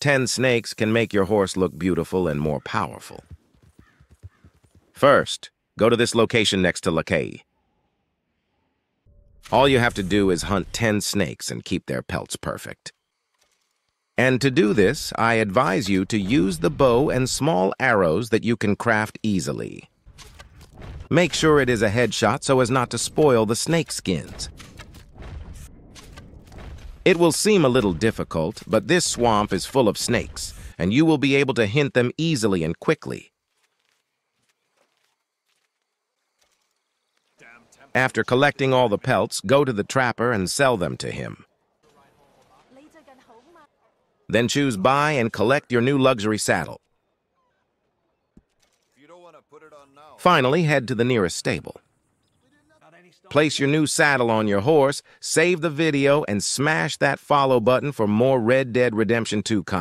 10 snakes can make your horse look beautiful and more powerful. First, go to this location next to Lakay. All you have to do is hunt 10 snakes and keep their pelts perfect. And to do this, I advise you to use the bow and small arrows that you can craft easily. Make sure it is a headshot so as not to spoil the snake skins. It will seem a little difficult, but this swamp is full of snakes, and you will be able to hint them easily and quickly. After collecting all the pelts, go to the trapper and sell them to him. Then choose buy and collect your new luxury saddle. Finally, head to the nearest stable. Place your new saddle on your horse, save the video, and smash that follow button for more Red Dead Redemption 2 content.